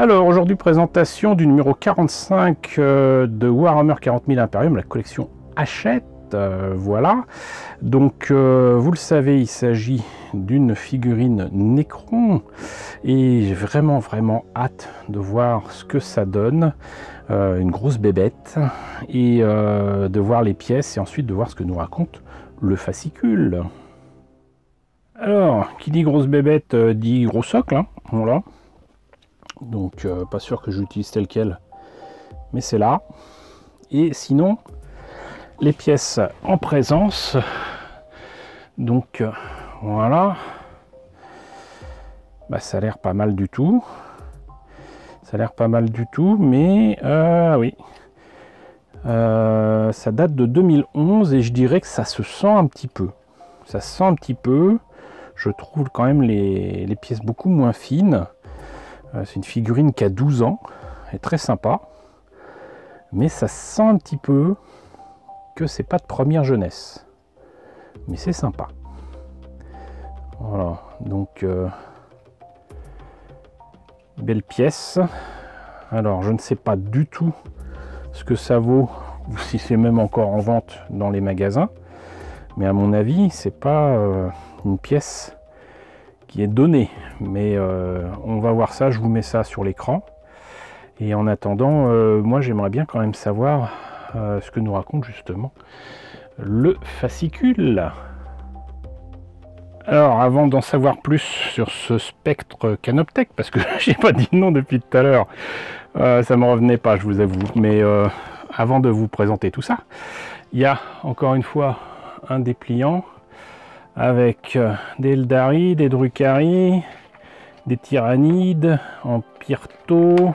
Alors aujourd'hui présentation du numéro 45 euh, de Warhammer 40 000 Imperium, la collection Hachette. Euh, voilà, donc euh, vous le savez, il s'agit d'une figurine Necron et j'ai vraiment vraiment hâte de voir ce que ça donne. une grosse bébête et de voir les pièces et ensuite de voir ce que nous raconte le fascicule. Alors, qui dit grosse bébête dit gros socle, hein, voilà. Donc euh, pas sûr que j'utilise tel quel, mais c'est là. Et sinon, les pièces en présence. Donc euh, voilà. Bah, ça a l'air pas mal du tout. Ça a l'air pas mal du tout, mais euh, oui. ça date de 2011 et je dirais que ça se sent un petit peu. Ça se sent un petit peu. Je trouve quand même les pièces beaucoup moins fines. Euh, c'est une figurine qui a 12 ans, est très sympa, mais ça sent un petit peu que c'est pas de première jeunesse. Mais c'est sympa. Voilà, donc euh, belle pièce. Alors je ne sais pas du tout ce que ça vaut ou si c'est même encore en vente dans les magasins. Mais à mon avis, c'est pas euh, une pièce qui est donné. Mais euh, on va voir ça, je vous mets ça sur l'écran. Et en attendant, euh, moi j'aimerais bien quand même savoir euh, ce que nous raconte justement le fascicule. Alors avant d'en savoir plus sur ce spectre canoptech, parce que j'ai pas dit non depuis tout à l'heure, ça me revenait pas, je vous avoue. Mais avant de vous présenter tout ça, il y a encore une fois un dépliant avec euh, des Eldari, des Drukhari, des Tyrannides en Pyrto,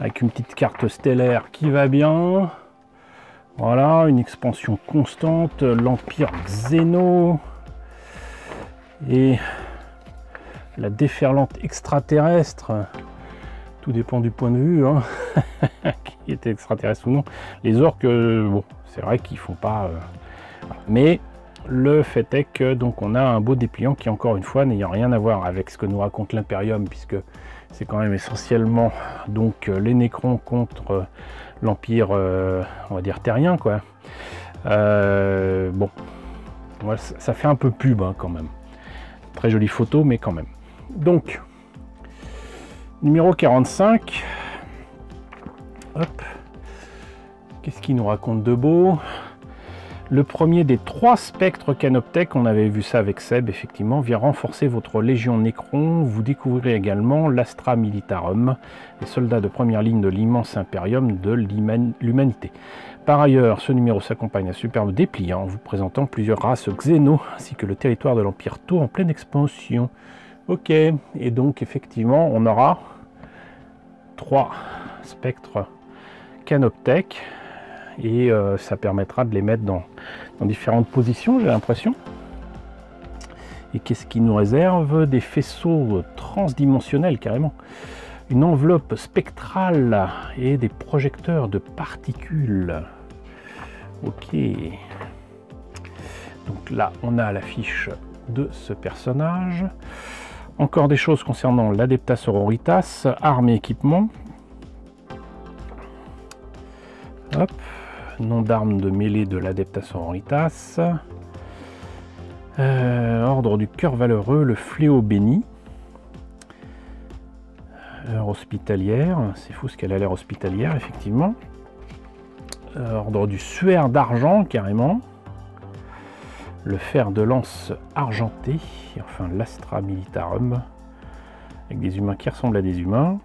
avec une petite carte stellaire qui va bien. Voilà, une expansion constante, l'Empire Xeno et la déferlante extraterrestre. Tout dépend du point de vue, hein, qui était extraterrestre ou non. Les orques, euh, bon, c'est vrai qu'ils font pas. Euh, mais le fait est que donc on a un beau dépliant qui encore une fois n'ayant rien à voir avec ce que nous raconte l'Imperium puisque c'est quand même essentiellement donc euh, les Nécrons contre euh, l'Empire euh, on va dire terrien quoi. bon, ça fait un peu pub hein, quand même. Très jolie photo mais quand même. Donc numéro 45. Hop. Qu'est-ce qu'il nous raconte de beau? Le premier des trois spectres Canoptech, on avait vu ça avec Seb effectivement, vient renforcer votre Légion Necron. Vous découvrirez également l'Astra Militarum, les soldats de première ligne de l'immense impérium de l'humanité. Par ailleurs, ce numéro s'accompagne d'un superbe dépliant vous présentant plusieurs races xéno ainsi que le territoire de l'Empire Tau en pleine expansion. Ok, et donc effectivement, on aura trois spectres Canoptech et euh, ça permettra de les mettre dans, différentes positions, j'ai l'impression. Et qu'est-ce qui nous réserve? Des faisceaux transdimensionnels carrément. Une enveloppe spectrale et des projecteurs de particules. Ok. Donc là, on a l'affiche de ce personnage. Encore des choses concernant l'Adeptas Sororitas, armes et équipements. Hop nom d'armes de mêlée de l'Adeptas Sororitas. Euh, ordre du cœur valeureux, le fléau béni. Heure hospitalière, c'est fou ce qu'elle a l'air hospitalière, effectivement. Euh, ordre du suaire d'argent, carrément. Le fer de lance argenté, enfin l'astra militarum, avec des humains qui ressemblent à des humains.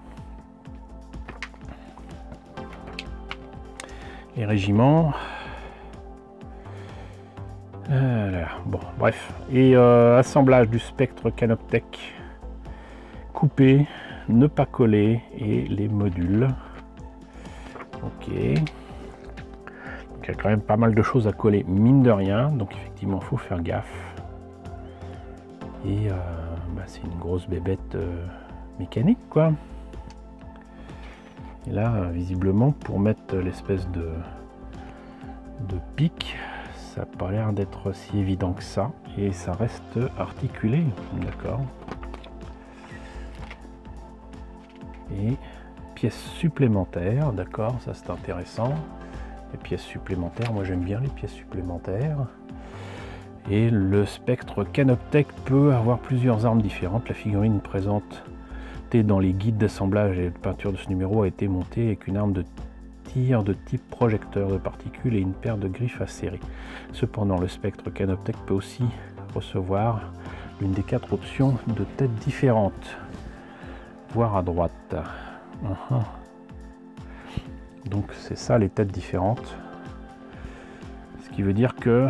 Les régiments. bon, bref. Et euh, assemblage du spectre Canoptech coupé, ne pas coller et les modules. Ok. il y a quand même pas mal de choses à coller, mine de rien. Donc effectivement, il faut faire gaffe. Et euh, bah, c'est une grosse bébête euh, mécanique, quoi. Et là, visiblement, pour mettre l'espèce de, de pic, ça n'a pas l'air d'être si évident que ça. Et ça reste articulé, d'accord. Et pièces supplémentaires, d'accord, ça c'est intéressant. Les pièces supplémentaires, moi j'aime bien les pièces supplémentaires. Et le spectre Canoptech peut avoir plusieurs armes différentes. La figurine présente dans les guides d'assemblage et de peinture de ce numéro a été montée avec une arme de tir de type projecteur de particules et une paire de griffes acérées. Cependant, le spectre Canoptech peut aussi recevoir l'une des quatre options de têtes différentes, voire à droite. Uh-huh. Donc c'est ça les têtes différentes. Ce qui veut dire que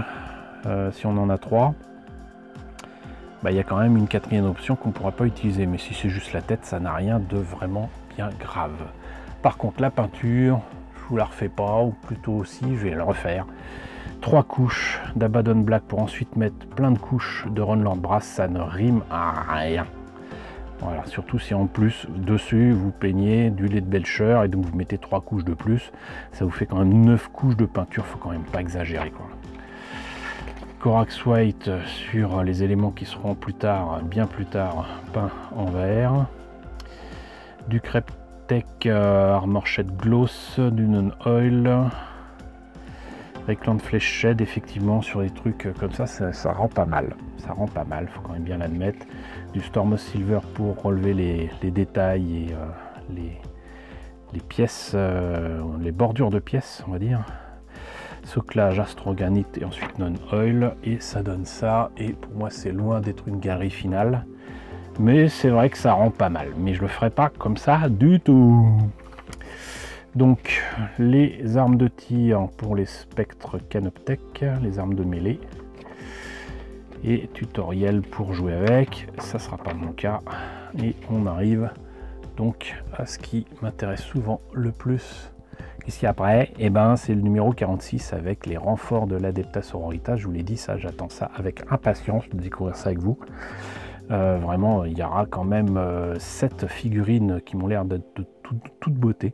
euh, si on en a trois, bah, il y a quand même une quatrième option qu'on ne pourra pas utiliser. Mais si c'est juste la tête, ça n'a rien de vraiment bien grave. Par contre, la peinture, je vous la refais pas, ou plutôt aussi, je vais le refaire. Trois couches d'Abaddon Black pour ensuite mettre plein de couches de Runland Brass, ça ne rime à rien. Voilà, surtout si en plus dessus vous peignez du lait de Belcher et donc vous mettez trois couches de plus, ça vous fait quand même neuf couches de peinture, faut quand même pas exagérer quoi. Corax White sur les éléments qui seront plus tard, bien plus tard, peints en vert. Du Tech euh, Armor Shed Gloss, du Non Oil. Recland Shed, effectivement, sur les trucs comme ça, ça, rend pas mal. Ça rend pas mal, faut quand même bien l'admettre. Du Storm Silver pour relever les, détails et euh, les, les, pièces, euh, les bordures de pièces, on va dire soclage astro-granite et ensuite non-oil et ça donne ça. Et pour moi c'est loin d'être une galerie finale. Mais c'est vrai que ça rend pas mal. Mais je le ferai pas comme ça du tout. Donc les armes de tir pour les spectres Canoptech les armes de mêlée. Et tutoriel pour jouer avec. Ça sera pas mon cas. Et on arrive donc à ce qui m'intéresse souvent le plus Ici après, eh ben, c'est le numéro 46 avec les renforts de l'Adepta Sororita. Je vous l'ai dit, ça, j'attends ça avec impatience de découvrir ça avec vous. Euh, vraiment, il y aura quand même 7 euh, figurines qui m'ont l'air d'être de toute beauté.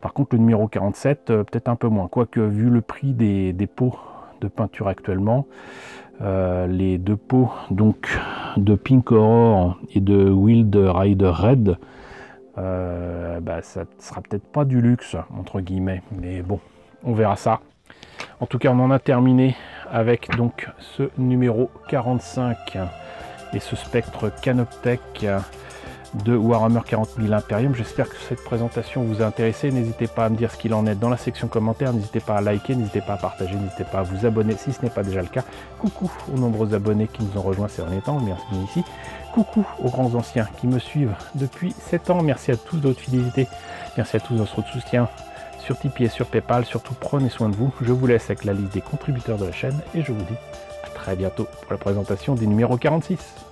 Par contre, le numéro 47, euh, peut-être un peu moins. Quoique, vu le prix des, pots de peinture actuellement, les deux pots donc de Pink Aurore et de Wild Rider Red euh, bah, ça sera peut-être pas du luxe, entre guillemets, mais bon, on verra ça. En tout cas, on en a terminé avec donc ce numéro 45 et ce spectre Canoptech de Warhammer 40 000 Imperium. J'espère que cette présentation vous a intéressé. N'hésitez pas à me dire ce qu'il en est dans la section commentaires. N'hésitez pas à liker, n'hésitez pas à partager, n'hésitez pas à vous abonner si ce n'est pas déjà le cas. Coucou aux nombreux abonnés qui nous ont rejoints ces derniers temps. Merci ici. Coucou aux grands anciens qui me suivent depuis 7 ans. Merci à tous de votre fidélité. Merci à tous de votre soutien sur Tipeee et sur Paypal. Surtout prenez soin de vous. Je vous laisse avec la liste des contributeurs de la chaîne et je vous dis à très bientôt pour la présentation des numéros 46.